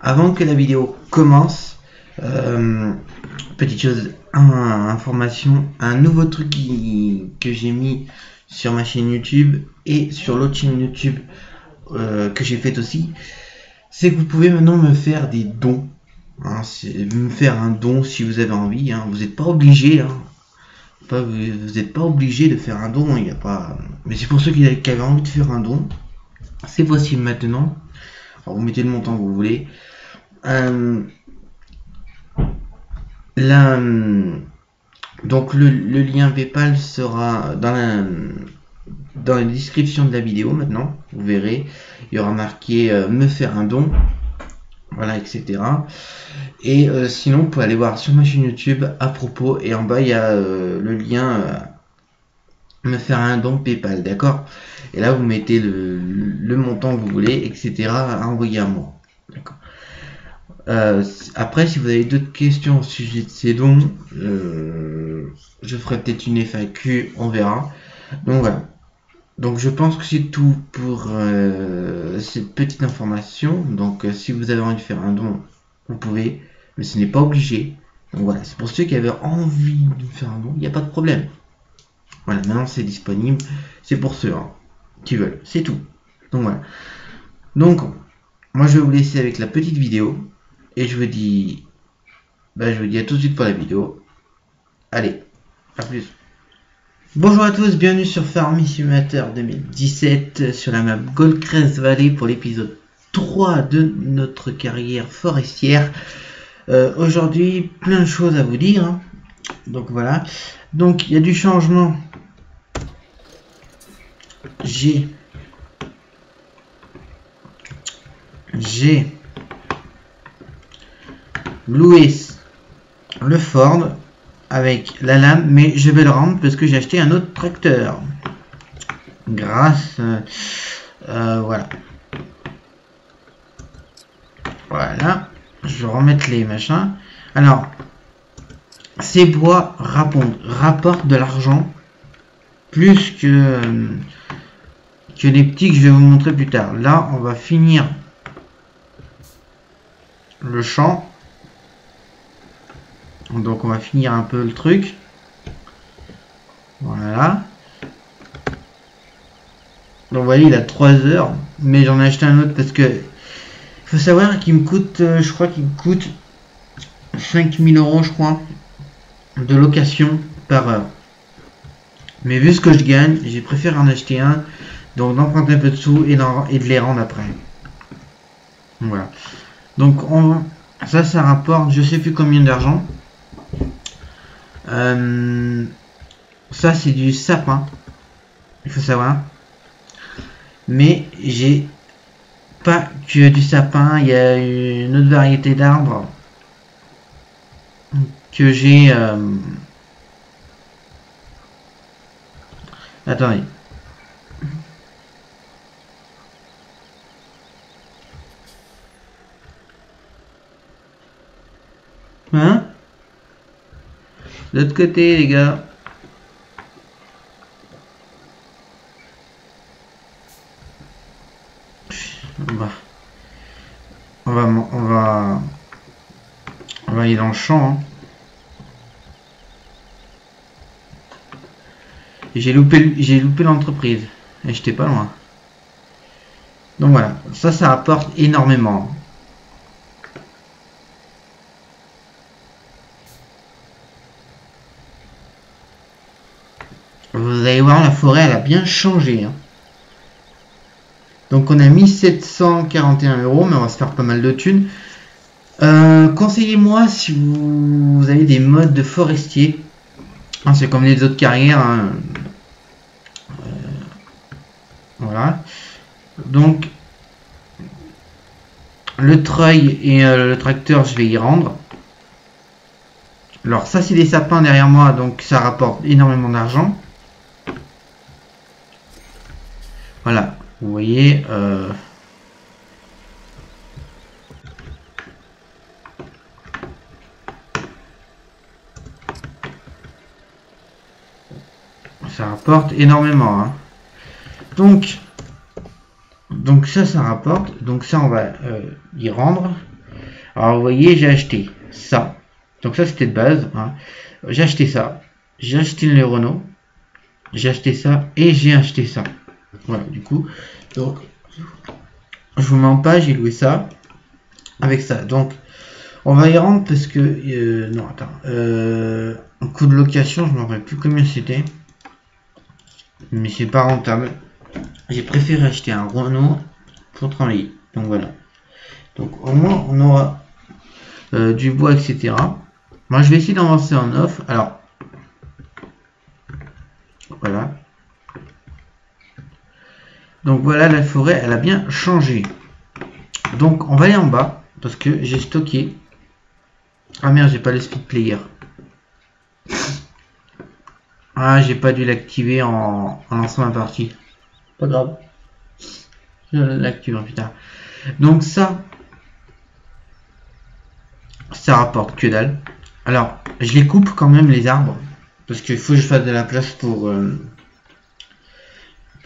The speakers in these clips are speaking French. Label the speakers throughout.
Speaker 1: Avant que la vidéo commence, euh, petite chose, information, un nouveau truc que j'ai mis sur ma chaîne YouTube et sur l'autre chaîne YouTube euh, que j'ai fait aussi, c'est que vous pouvez maintenant me faire des dons. Hein, me faire un don si vous avez envie. Hein. vous n'êtes pas obligé. Hein. vous n'êtes pas obligé de faire un don. Il n'y a pas. Mais c'est pour ceux qui, avaient envie de faire un don. C'est possible maintenant. vous mettez le montant que vous voulez. Euh, donc le, lien PayPal sera dans la, description de la vidéo maintenant. Vous verrez, il y aura marqué euh, me faire un don, voilà, etc. Et euh, sinon, vous pouvez aller voir sur ma chaîne YouTube à propos. Et en bas, il y a le lien me faire un don PayPal, d'accord? Et là, vous mettez le, le, montant que vous voulez, etc. à envoyer à moi. D'accord? Euh, après, si vous avez d'autres questions au sujet de ces dons, euh, je ferai peut-être une FAQ, on verra. Donc voilà. Donc je pense que c'est tout pour euh, cette petite information. Donc si vous avez envie de faire un don, vous pouvez, mais ce n'est pas obligé. Donc voilà, c'est pour ceux qui avaient envie de faire un don, il n'y a pas de problème. Voilà, maintenant c'est disponible. C'est pour ceux hein, qui veulent. C'est tout. Donc voilà. Donc, moi je vais vous laisser avec la petite vidéo. Et je vous dis, bah, je vous dis à tout de suite pour la vidéo. Allez, à plus. Bonjour à tous, bienvenue sur Farming Simulator 2017 sur la map Goldcrest Valley pour l'épisode 3 de notre carrière forestière. Euh, aujourd'hui, plein de choses à vous dire. Hein. Donc voilà. Donc il y a du changement. J'ai j'ai Louis le Ford avec la lame, mais je vais le rendre parce que j'ai acheté un autre tracteur. Grâce, euh, euh, voilà. Voilà. Je vais remettre les machins. Alors, ces bois rapportent de l'argent plus que, que les petits que je vais vous montrer plus tard. Là, on va finir le champ. Donc on va finir un peu le truc. Voilà. Donc voyez, il a 3 heures. Mais j'en ai acheté un autre parce que... Faut savoir qu'il me coûte, euh, je crois qu'il me coûte 5000 euros, je crois, de location par heure. Mais vu ce que je gagne, j'ai préféré en acheter un. Donc d'emprunter un peu de sous et, de les rendre après. Voilà. Donc on, ça, ça rapporte, je sais plus combien d'argent. Euh, ça, c'est du sapin. Il faut savoir. Mais j'ai pas que du sapin. Il y a une autre variété d'arbres que j'ai... Euh, attendez. Hein? L'autre côté, les gars. On va, on va, on va, aller dans le champ. Hein. J'ai loupé, j'ai loupé l'entreprise. Et j'étais pas loin. Donc voilà, ça, ça apporte énormément. Vous allez la forêt, elle a bien changé. Hein. Donc on a mis 741 euros, mais on va se faire pas mal de thunes. Euh, conseillez-moi si vous, avez des modes de forestier. Hein, c'est comme les autres carrières. Hein. Euh, voilà. Donc le treuil et euh, le tracteur, je vais y rendre. Alors ça c'est des sapins derrière moi, donc ça rapporte énormément d'argent. Voilà, vous voyez... Euh, ça rapporte énormément. Hein. Donc, ça, ça rapporte. Donc ça, on va euh, y rendre. Alors vous voyez, j'ai acheté ça. Donc ça c'était de base. hein. J'ai acheté ça. J'ai acheté le Renault. J'ai acheté ça et j'ai acheté ça. Voilà, du coup. Donc je vous mens pas, j'ai loué ça avec ça. Donc on va y rendre parce que euh, non attends. Euh, un coût de location, je ne me rappelle plus combien c'était. Mais c'est pas rentable. J'ai préféré acheter un Renault pour travailler. Donc voilà. Donc au moins on aura euh, du bois, etc. Moi je vais essayer d'en en off. Alors voilà. Donc voilà la forêt, elle a bien changé. Donc on va aller en bas parce que j'ai stocké. Ah merde, j'ai pas le speed player. Ah, j'ai pas dû l'activer en, lançant ma partie. Pas grave. Je l'activerai plus tard. Donc ça, ça rapporte que dalle. Alors, je les coupe quand même les arbres. Parce qu'il faut que je fasse de la place pour, euh,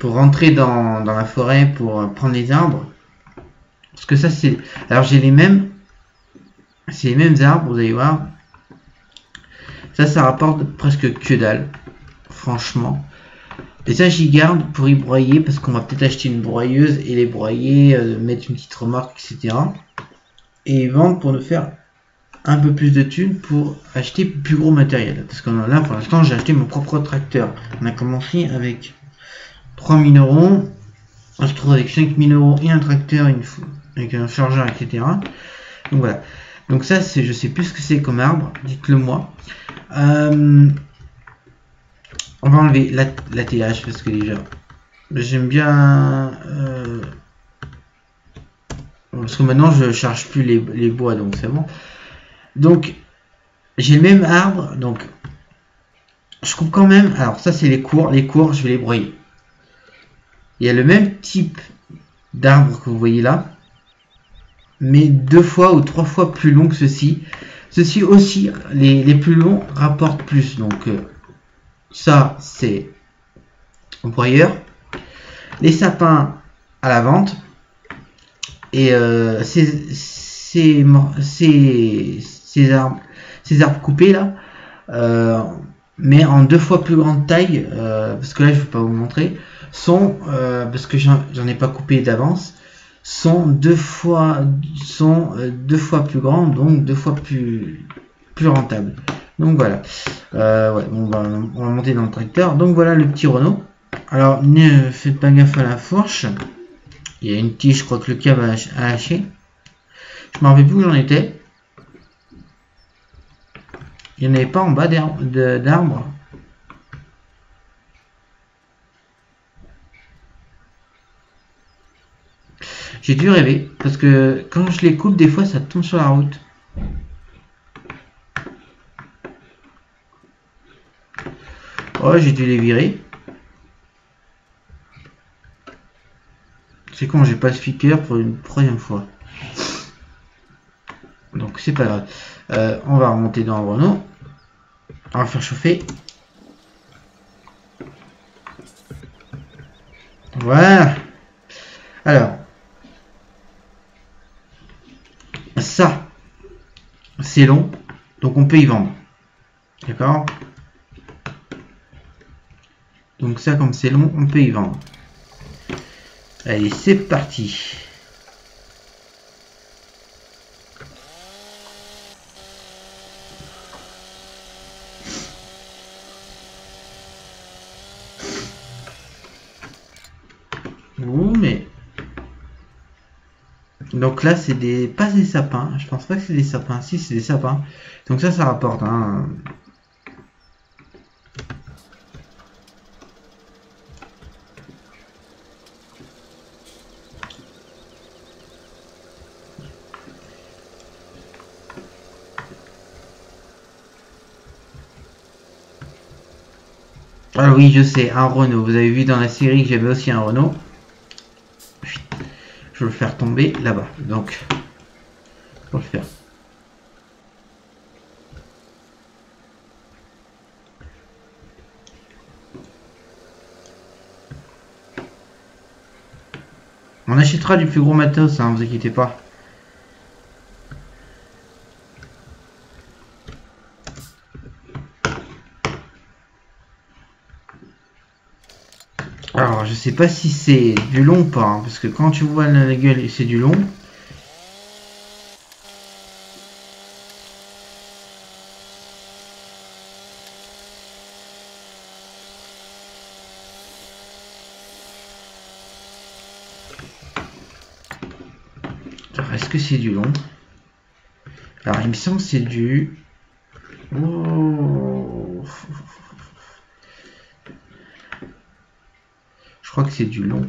Speaker 1: pour rentrer dans, la forêt, pour euh, prendre les arbres. Parce que ça, c'est... Alors, j'ai les mêmes... C'est les mêmes arbres, vous allez voir. Ça, ça rapporte presque que dalle. Franchement. Et ça, j'y garde pour y broyer. Parce qu'on va peut-être acheter une broyeuse et les broyer, euh, mettre une petite remarque, etc. Et vendre pour nous faire un peu plus de thunes pour acheter plus gros matériel. Parce que là, pour l'instant, j'ai acheté mon propre tracteur. On a commencé avec 3000 euros. On se trouve avec 5000 euros et un tracteur, une fou- avec un chargeur, etc. Donc voilà. Donc ça, c'est, je sais plus ce que c'est comme arbre. Dites-le moi. Euh, on va enlever la, TH parce que déjà, j'aime bien. euh, parce que maintenant, je charge plus les, les bois, donc c'est bon. Donc, j'ai le même arbre, donc je coupe quand même. Alors, ça, c'est les cours. Les cours, je vais les broyer. Il y a le même type d'arbre que vous voyez là, mais deux fois ou trois fois plus long que ceci. Ceci aussi, les, plus longs rapportent plus. Donc, euh, ça, c'est au broyeur. Les sapins à la vente. Et euh, ces, arbres, coupés là, euh, mais en deux fois plus grande taille, parce que là je vais pas vous montrer, sont, euh, parce que j'en ai pas coupé d'avance, sont deux fois, sont euh, deux fois plus grands, donc deux fois plus, plus rentables. Donc voilà. Euh, ouais, on va, on va monter dans le tracteur. Donc voilà le petit Renault. Alors ne faites pas gaffe à la fourche. Il y a une tige, je crois que le câble a lâché. Je me rappelle plus où j'en étais. Il n'y en avait pas en bas d'arbre. J'ai dû rêver parce que quand je les coupe, des fois ça tombe sur la route. Oh, j'ai dû les virer. C'est con, j'ai pas le speaker pour une troisième fois. Donc c'est pas grave. Euh, on va remonter dans Renault. On va faire chauffer. Voilà. Alors. Ça. Long. Donc on peut y vendre. D'accord? Donc ça, comme c'est long, on peut y vendre. Allez, c'est parti. Ouh, mais... Donc là, c'est des... Pas des sapins. Je pense pas que c'est des sapins. Si, c'est des sapins. Donc ça, ça rapporte. Hein. Ah oui, je sais, un Renault. Vous avez vu dans la série que j'avais aussi un Renault. Le faire tomber là-bas. Donc, pour le faire. On achètera du plus gros matos, hein, vous inquiétez pas. Alors je sais pas si c'est du long ou pas, hein, parce que quand tu vois la gueule c'est du long. est-ce que c'est du long? Alors il me semble que c'est du... Oh. Crois que c'est du long.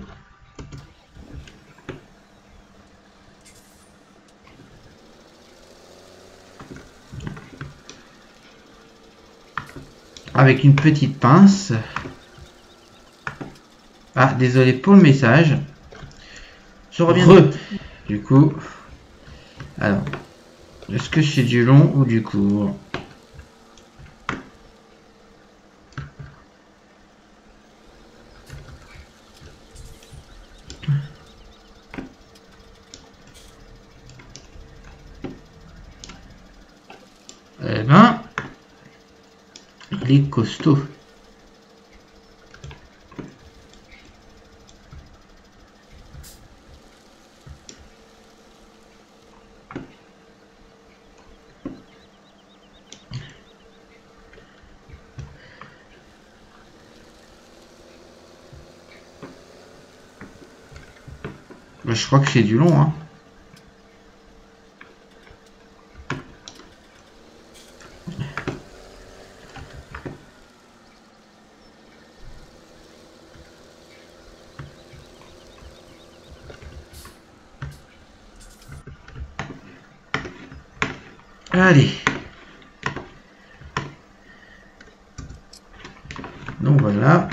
Speaker 1: Avec une petite pince. Ah, désolé pour le message. Je reviens. Du coup, alors, est-ce que c'est du long ou du court Eh ben, il est costaud. je crois que c'est du long. Hein. Allez. Donc voilà.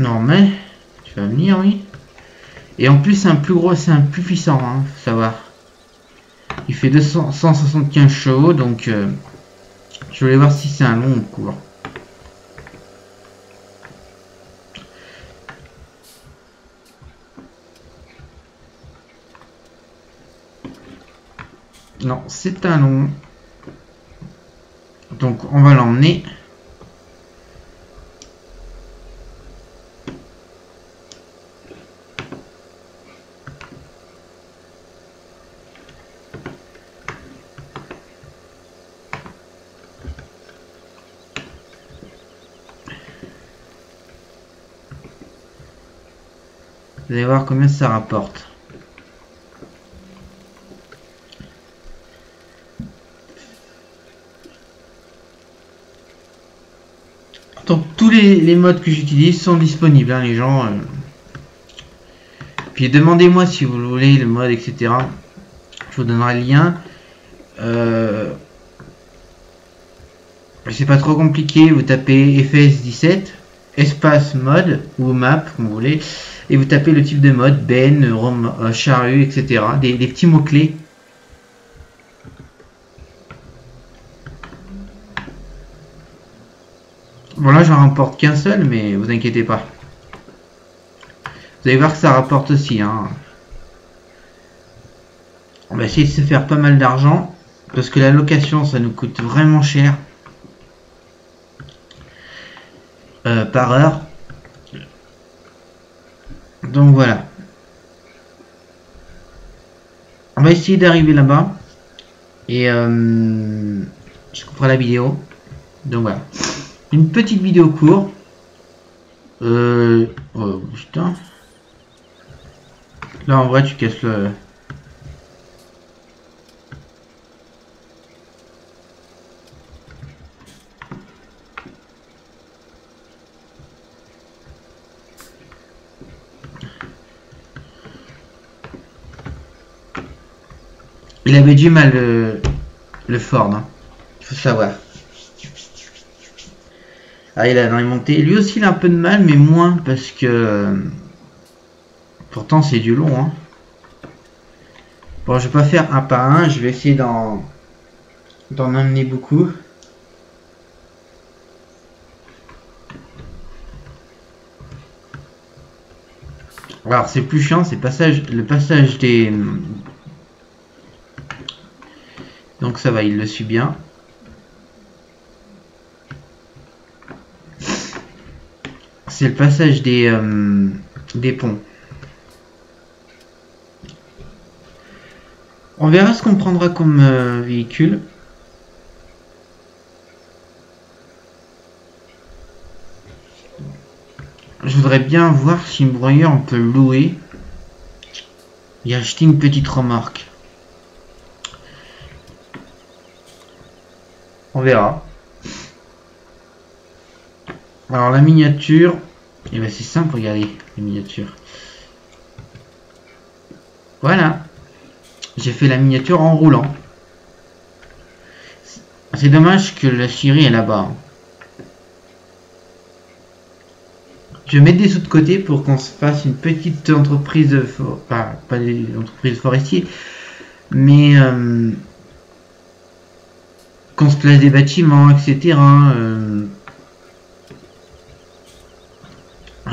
Speaker 1: Non mais, tu vas venir, oui. Et en plus, c'est un plus gros, c'est un plus puissant, hein, faut savoir. Il fait 200, 175 chevaux, donc euh, je voulais voir si c'est un long ou court. Non, c'est un long. Donc on va l'emmener. Combien ça rapporte. Donc tous les, modes que j'utilise sont disponibles, hein, les gens. Euh. Puis demandez-moi si vous voulez le mode, etc. Je vous donnerai le lien. Euh... C'est pas trop compliqué, vous tapez FS17, espace mode ou map, comme vous voulez et vous tapez le type de mode, Ben, Rome, euh, charrue, etc. Des, petits mots-clés. Bon là j'en rapporte qu'un seul, mais vous inquiétez pas. Vous allez voir que ça rapporte aussi. Hein. On va essayer de se faire pas mal d'argent. Parce que la location ça nous coûte vraiment cher. Euh, par heure. Donc voilà. On va essayer d'arriver là-bas. Et euh, je couperai la vidéo. Donc voilà. Une petite vidéo courte. Euh, oh putain. Là en vrai tu casses le... Il avait du mal le, le Ford, hein. faut savoir. Ah, il a dans les montées. Lui aussi, il a un peu de mal, mais moins parce que Pourtant, c'est du long. Hein. Bon, je vais pas faire un par un. Je vais essayer d'en d'en amener beaucoup. Alors, c'est plus chiant, c'est passage, le passage des... Donc ça va, il le suit bien. C'est le passage des, euh, des ponts. On verra ce qu'on prendra comme euh, véhicule. Je voudrais bien voir si une broyeur on peut louer et acheter une petite remorque. On verra. Alors la miniature, et eh ben c'est simple, regardez, la miniature. Voilà. J'ai fait la miniature en roulant. C'est dommage que la scierie est là-bas. Je vais mettre des sous de côté pour qu'on se fasse une petite entreprise, pas, pas des entreprises forestiers, mais euh, se place des bâtiments, etc. Euh.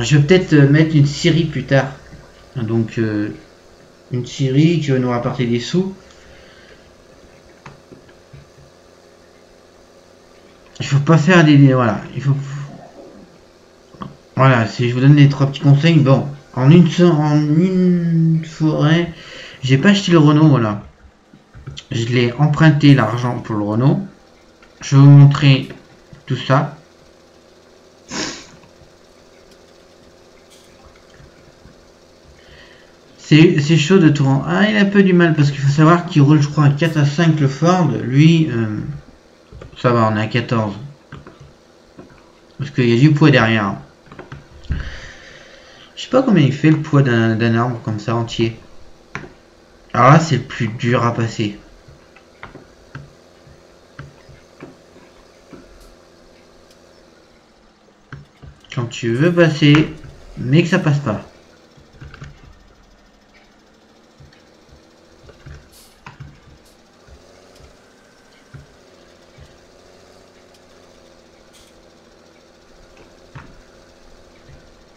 Speaker 1: je vais peut-être mettre une scierie plus tard. Donc, euh, une Syrie qui va nous rapporter des sous. Il faut pas faire des... Voilà, il faut... Voilà, si je vous donne les trois petits conseils, bon, en une, en une forêt, j'ai pas acheté le Renault, voilà. Je l'ai emprunté l'argent pour le Renault. Je vais vous montrer tout ça. C'est chaud de tourner. Ah, il a un peu du mal parce qu'il faut savoir qu'il roule, je crois, à 4 à 5 le Ford. Lui, euh, ça va, on est à 14. Parce qu'il y a du poids derrière. Je sais pas combien il fait le poids d'un arbre comme ça entier. Alors là, c'est le plus dur à passer. Tu veux passer, mais que ça passe pas.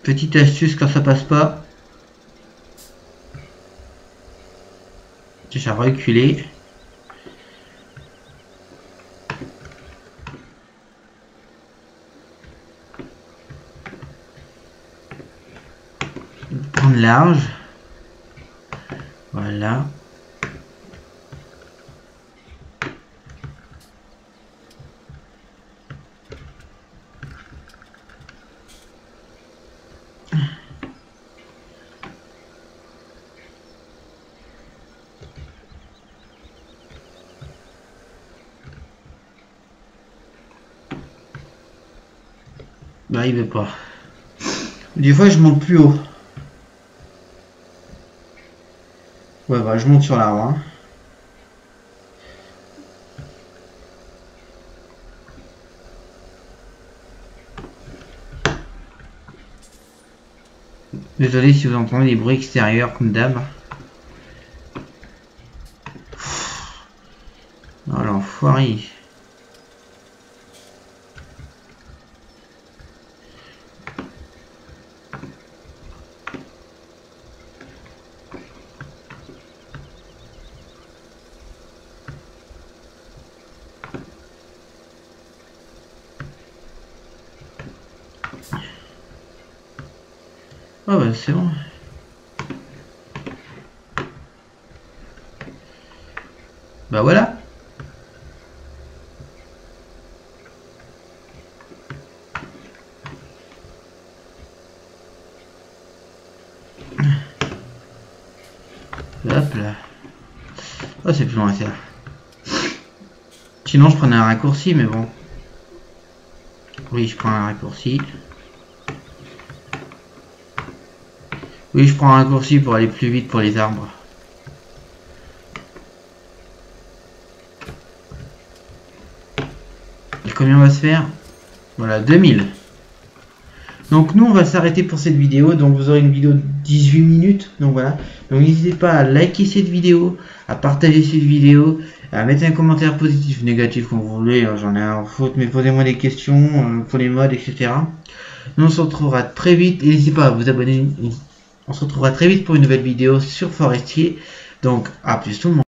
Speaker 1: Petite astuce quand ça passe pas. Déjà reculer. Prendre large. Voilà. Bah il veut pas. Des fois je monte plus haut. Ouais bah je monte sur l'arbre. Hein. Désolé si vous entendez des bruits extérieurs comme d'hab. Oh l'enfoiré. Ah bah c'est bon. Bah voilà. Hop là. Oh c'est plus loin à faire. Sinon je prenais un raccourci mais bon. Oui je prends un raccourci. Oui, je prends un raccourci pour aller plus vite pour les arbres. Et combien on va se faire? Voilà, 2000. Donc nous on va s'arrêter pour cette vidéo. Donc vous aurez une vidéo de 18 minutes. Donc voilà. Donc n'hésitez pas à liker cette vidéo, à partager cette vidéo, à mettre un commentaire positif, négatif comme vous voulez. Hein, j'en ai un faute, mais posez-moi des questions euh, pour les modes, etc. Nous on se retrouvera très vite. N'hésitez pas à vous abonner. On se retrouvera très vite pour une nouvelle vidéo sur Forestier. Donc à plus tout le monde.